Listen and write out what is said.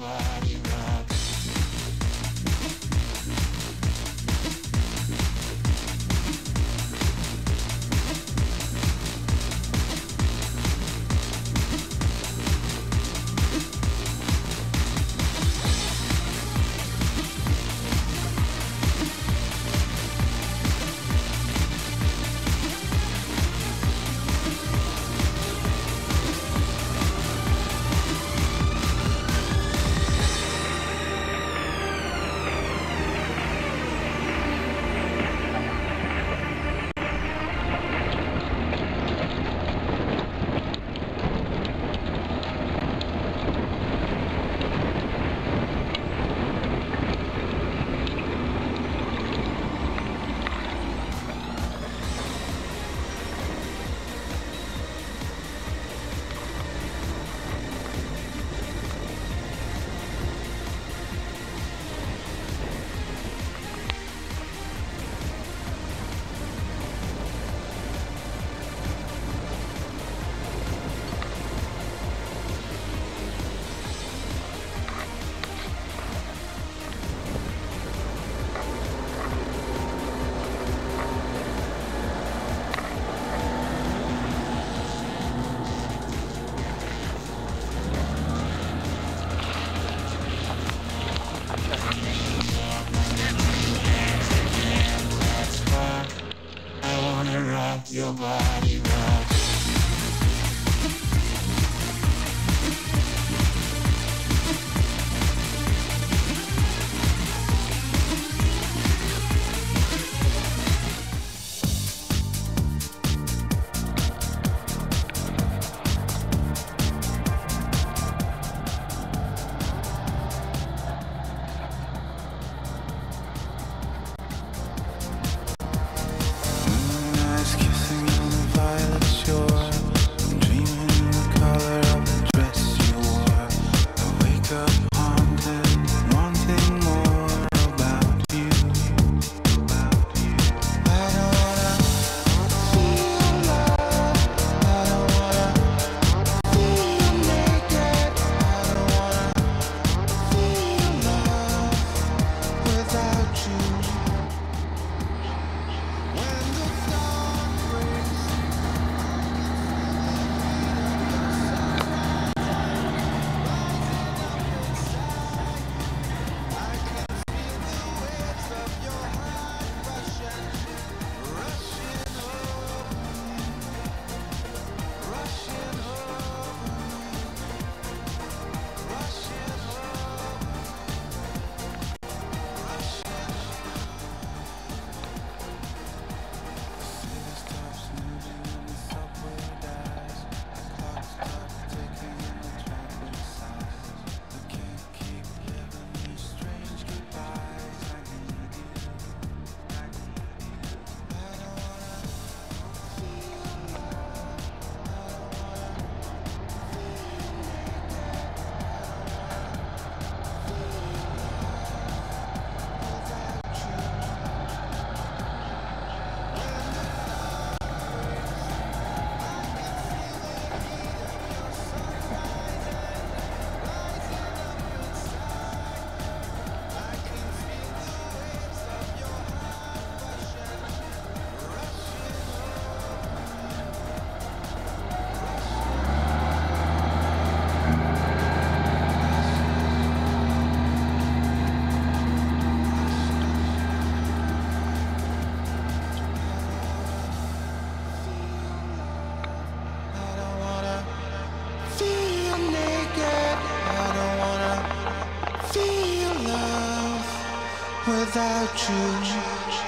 your your body without you.